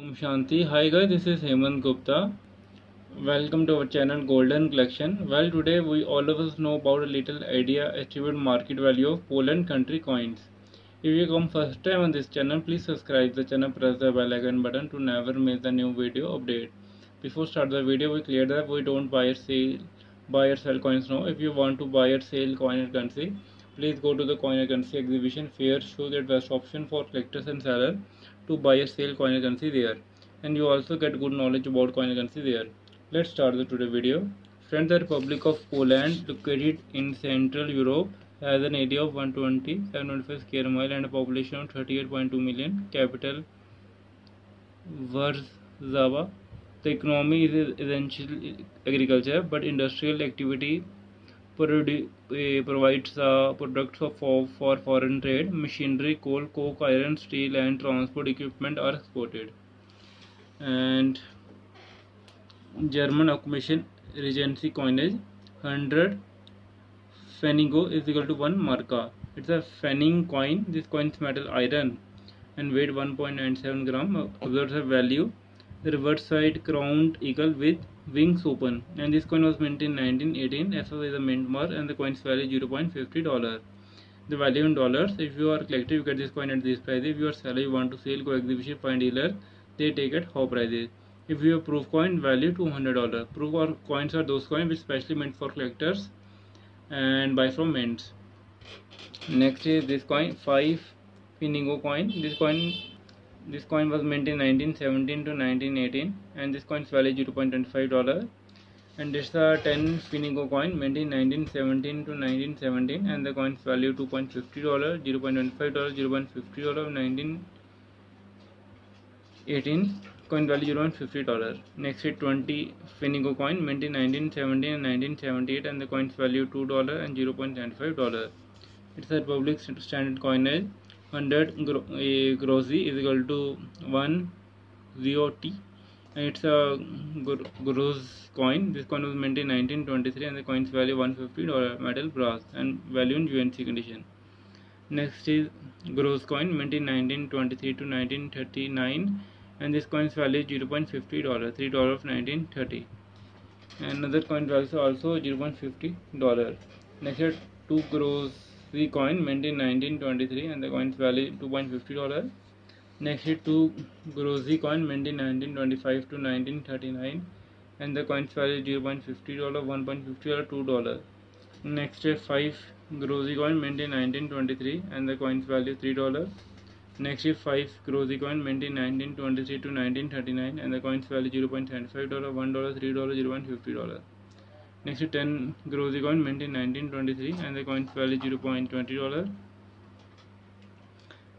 Om Shanti. Hi guys, this is Hemant Gupta. Welcome to our channel Golden Collection. Well, today we all of us know about a little idea estimated market value of Poland country coins. If you come first time on this channel, please subscribe the channel, press the bell icon button to never miss the new video update. Before start the video, we clear that we don't buy or sell, buy or sell coins now. If you want to buy or sell coin or currency, please go to the coin currency exhibition fair. Show the best option for collectors and sellers to buy or sell coin currency there. And you also get good knowledge about coin currency there. Let's start the today video. Friends, the Republic of Poland, located in Central Europe, has an area of 120 725 square mile and a population of 38.2 million. Capital Warsaw. The economy is essentially agriculture, but industrial activity provides uh, products for, for foreign trade. Machinery, coal, coke, iron, steel, and transport equipment are exported. And German occupation regency coinage 100 Pfennigo is equal to 1 marka. It's a Pfennig coin. This coin's metal iron and weight 1.97 gram. Observe the value. The reverse side crowned eagle with wings open. And this coin was minted in 1918. FF is a mint mark and the coin's value 0.50 dollar. The value in dollars. If you are collector, you get this coin at this price. If you are seller, you want to sell, go exhibition, find dealer. They take at how prices. If you have proof coin, value $200. Proof or coins are those coins which specially meant for collectors and buy from mints. Next is this coin, 5 Pfennigo coin. This coin this coin was minted in 1917 to 1918 and this coin's value is $0.25 and this is a 10 Pfennigo coin minted in 1917 to 1917 and the coin's value 2.50 dollar 0.25 dollar 0.50 dollar 1918 coin value 0.50 dollar. Next is 20 Pfennigo coin minted in 1917 and 1978 and the coin's value 2 dollar and 0.95 dollar. It's a public standard coinage 100 gro groszy is equal to 1 ZOT and it's a gross coin. This coin was minted in 1923 and the coin's value 150 dollar metal brass and value in UNC condition. Next is gross coin minted in 1923 to 1939 and this coin's value is 0.50 dollar 3 dollar of 1930 and another coin value also 0.50 dollar. Next is 2 gross the coin minted in 1923 and the coin's value 2.50 dollar next is 2 groszy coin minted in 1925 to 1939 and the coin's value 0.50 dollar 1.50 dollar 2 dollar next is 5 groszy coin minted in 1923 and the coin's value 3 dollar next is 5 groszy coin minted in 1923 to 1939 and the coin's value 0.75 dollar 1 dollar 3 dollar 0.50 dollar Next is 10 groszy coin minted in 1923 and the coin's value 0.20 dollar.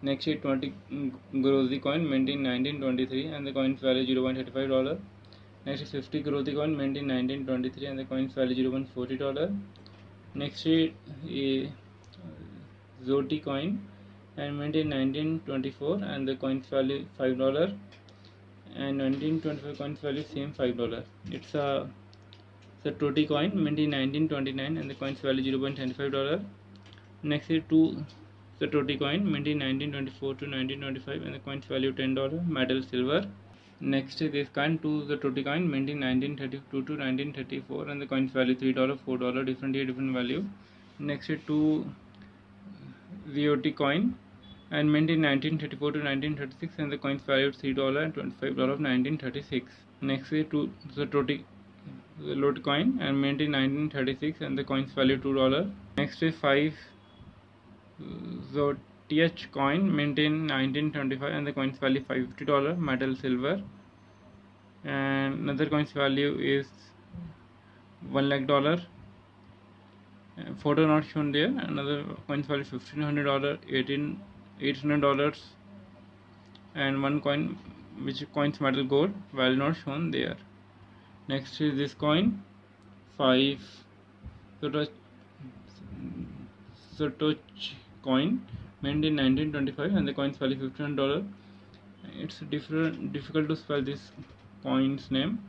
Next is 20 groszy coin minted in 1923 and the coin's value 0.35 dollar. Next is 50 groszy coin minted in 1923 and the coin's value 0.40 dollar. Next is a Zoti coin and minted in 1924 and the coin's value 5 dollar and 1925 coin's value same 5 dollar. It's a the Toti coin minted in 1929 and the coin's value 0.25 dollar. Next is two the Toti coin minted in 1924 to 1925 and the coin's value 10 dollar metal silver. Next is this coin two the Toti coin minted in 1932 to 1934 and the coin's value 3 dollar 4 dollar different year different value. Next is two VOT coin and minted in 1934 to 1936 and the coin's value 3 dollar and 25 dollar of 1936. Next is two the Toti the load coin and minted in 1936 and the coin's value 2 dollar. Next is 5 uh, ZOTH coin minted in 1925 and the coin's value 50 dollar metal silver. And another coin's value is 1 lakh dollar. Photo not shown there. Another coin's value 1500 dollar 18 800 dollars. And one coin which coins metal gold value not shown there next is this coin. 5 Satoshi coin minted in 1925 and the coin's value 15 dollar. It's different difficult to spell this coin's name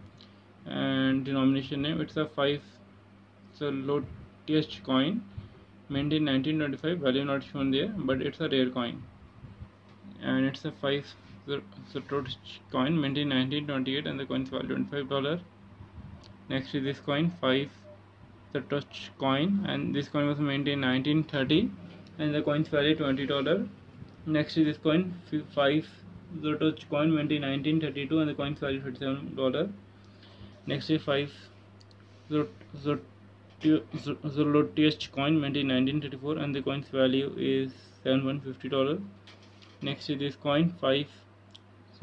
and denomination name. It's a 5 so low TH coin minted in 1925 value not shown there but it's a rare coin. And it's a 5 Satoshi coin minted in 1928 and the coin's value 25 dollar next is this coin 5 Satoshi coin and this coin was minted in 1930 and the coin's value 20 dollar. Next is this coin 5 Satoshi coin minted in 1932 and the coin's value 37 dollar. Next is 5 the Zolotiest coin minted in 1934 and the coin's value is 7150 dollar. Next is this coin 5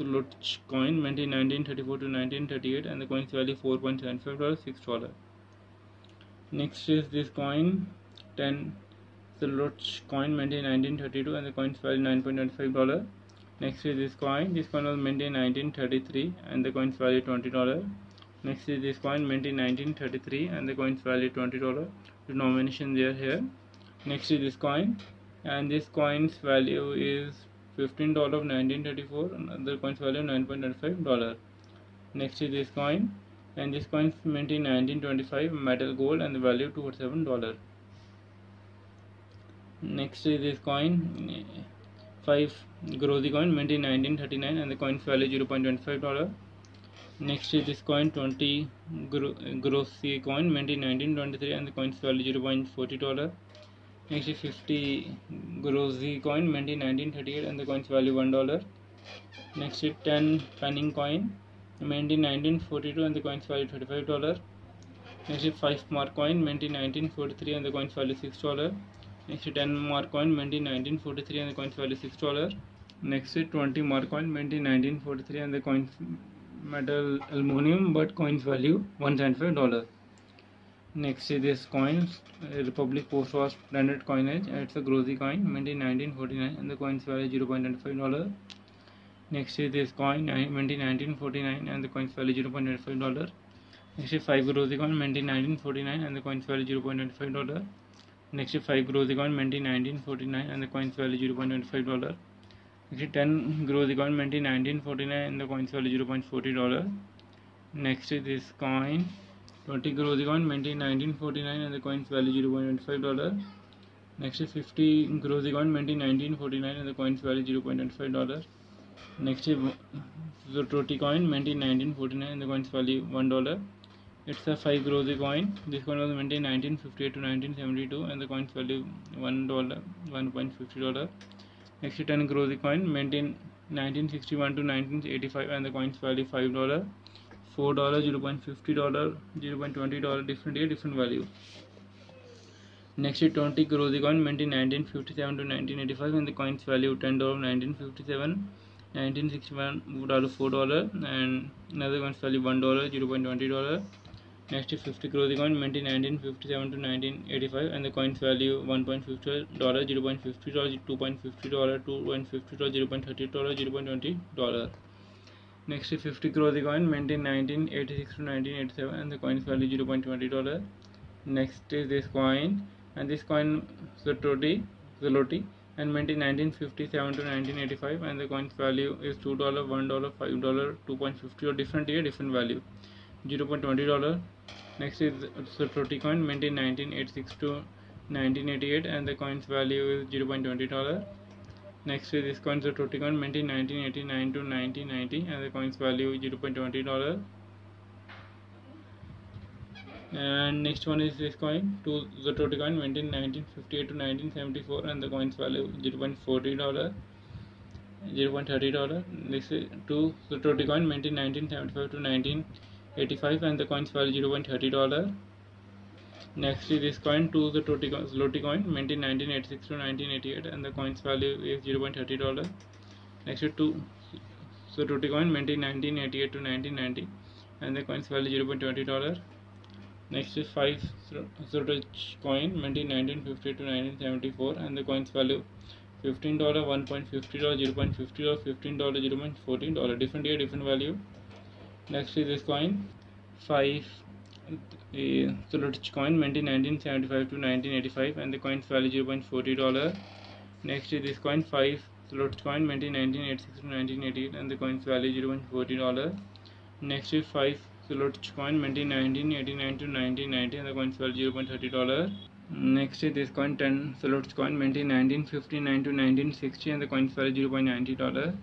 Zolotiest coin minted in 1934 to 1938 and the coin's value 4.75 dollar 6 dollar. Next is this coin 10 Zolotiest coin minted in 1932 and the coin's value 9.25 dollar. Next is this coin this coin was minted in 1933 and the coin's value 20 dollar. Next is this coin minted in 1933 and the coin's value 20 dollar. Denomination there here. Next is this coin and this coin's value is 15 dollar of 1934 and the coin's value 9.95 dollar. Next is this coin and this coin is minted in 1925 metal gold and the value 247 dollar. Next is this coin 5 groszy coin minted in 1939 and the coin's value 0.25 dollar. Next is this coin 20 groszy coin minted in 1923 and the coin's value 0.40 dollar. Next is 50 Grozzi coin minted in 1938 and the coin's value 1 dollar. Next is 10 Penning coin minted in 1942 and the coin's value 35 dollar. Next is 5 mark coin minted in 1943 and the coin's value 6 dollar. Next is 10 mark coin minted in 1943 and the coin's value 6 dollar. Next is 20 mark coin minted in 1943 and the coin's metal aluminum but coins value 175 dollar next is this coin uh, republic post was standard coinage it's a groszy coin minted in 1949 and the coins value 0.95 dollar. Next is this coin minted in 1949 and the coins value 0.95 dollar. Next is 5 groszy coin minted in 1949 and the coins value 0.95 dollar. Next is 5 groszy coin minted in 1949 and the coins value 0.95 dollar. Next 10 groszy coin minted in 1949 and the coin's value 0.40 dollar. Next is this coin 20 groszy coin minted 1949 and the coin's value 0.25 dollar. Next is 50 groszy coin minted 1949 and the coin's value 0.25 dollar. Next is Zotroti coin minted 1949 and the coin's value 1 dollar. It's a 5 groszy coin. This coin was minted 1958 to 1972 and the coin's value 1 dollar 1.50 dollar. Next is 10 groszy coin maintained 1961 to 1985 and the coin's value $5 $4 $0.50 $0.20 different different value next 20 groszy coin maintained 1957 to 1985 and the coin's value $10 1957 1961 $4 and another coin's value $1 $0.20 Next is 50 groszy coin minted 1957 to 1985 and the coin's value 1.50 dollar, 0.50 dollar, 2.50 dollar, 2.50 dollar, 0.30 dollar, 0.20 dollar. Next is 50 groszy coin minted 1986 to 1987 and the coin's value 0.20 dollar. Next is this coin and this coin Zoloti, Zoloti and minted 1957 to 1985 and the coin's value is $2, $1, $5, 2.50 or different year different value. 0.20 dollar next is Satoshi coin minted in 1986 to 1988 and the coin's value is 0.20 dollar next is this coin Satoshi coin minted in 1989 to 1990 and the coin's value is 0.20 dollar. And next one is this coin to Satoshi coin minted in 1958 to 1974 and the coin's value 0.40 dollar 0.30 dollar. This is to Satoshi coin minted in 1975 to 1985 and the coin's value 0.30 dollar next is this coin to the Zloty coin minted 1986 to 1988 and the coin's value is 0.30 dollar. Next is two Zloty coin minted 1988 to 1990 and the coin's value 0.20 dollar. Next is 5 Zloty coin minted 1950 to 1974 and the coin's value 15 dollar 1.50 dollar 0.50 dollar 15 dollar 0.14 dollar. Different year different value. Next is this coin 5 Zolotic coin minted 1975 to 1985 and the coin's value 0.40 dollar next is this coin 5 Zolotic coin minted 1986 to 1988 and the coin's value 0.40 dollar next is 5 Zolotic coin minted 1989 to 1990 and the coin's value 0.30 dollar next is this coin 10 Zolotic coin minted 1959 to 1960 and the coin's value 0.90 dollar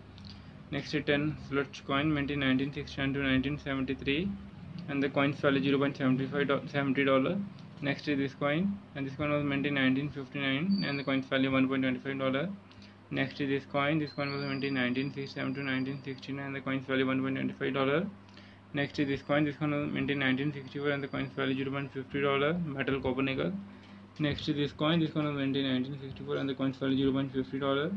next is 10 Sludge coin minted 1969 to 1973 and the coin's value 0.75 70 dollar. Next is this coin and this coin was minted 1959 and the coin's value 1.25 dollar. Next is this coin this coin was minted 1967 to 1969 and the coin's value 1.25 dollar. Next is this coin this coin was minted 1964 and the coin's value 0.50 dollar metal copper nickel next is this coin this coin was minted 1964 and the coin's value 0.50 dollar.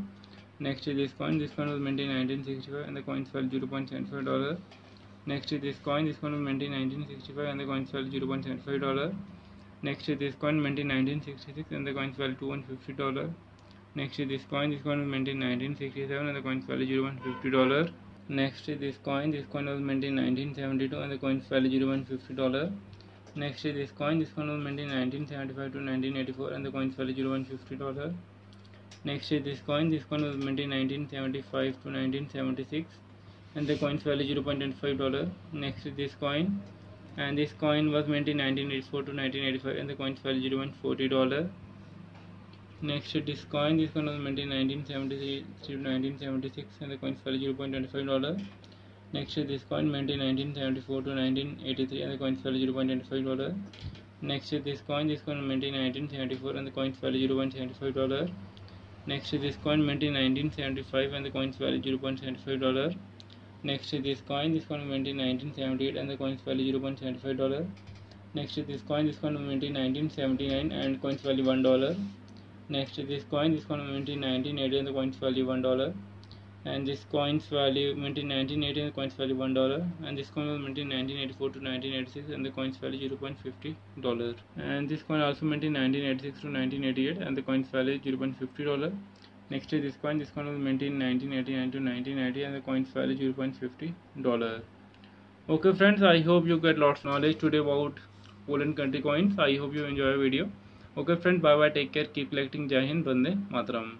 Next is this coin this coin was minted in 1965 and the coin's value 0.75 dollar next is this coin this coin was minted in 1965 and the coin's value 0.75 dollar. Next is this coin minted in 1966 and the coin's value 250 dollar. Next is this coin this coin was minted in 1967 and the coin's value 0.50 dollar. Next is this coin this coin was minted in 1972 and the coin's value 0.50 dollar. Next is this coin this coin was minted in 1975 to 1984 and the coin's value 0.50 dollar. Next is this coin. This coin was minted in 1975 to 1976 and the coin's value 0.25 dollar. Next is this coin and this coin was minted in 1984 to 1985 and the coin's value 0.40 dollar. Next is this coin. This coin was minted in 1973 to 1976 and the coin's value 0.25 dollar. Next is this coin minted in 1974 to 1983 and the coin's value 0.25 dollar. Next is this coin. This coin minted in 1974 and the coin's value 0.75 dollar. Next is this coin minted in 1975 and the coin's value 0.75 dollar. Next is this coin. This coin was minted in 1978 and the coin's value 0.75 dollar. Next is this coin. This coin was minted in 1979 and coin's value 1 dollar. Next is this coin. This coin was minted in 1980 and the coin's value 1 dollar. And this coin's value minted in 1980 and the coin's value 1 dollar. And this coin was minted in 1984 to 1986 and the coin's value 0.50 dollar. And this coin also minted in 1986 to 1988 and the coin's value 0.50 dollar. Next day this coin this coin maintain nineteen eighty nine two nineteen eighty and zero point fifty dollar okay friends I hope you get lots knowledge today about Poland country coins I hope you enjoy video okay friends bye bye take care keep collecting Jai Hind बंदे मातरम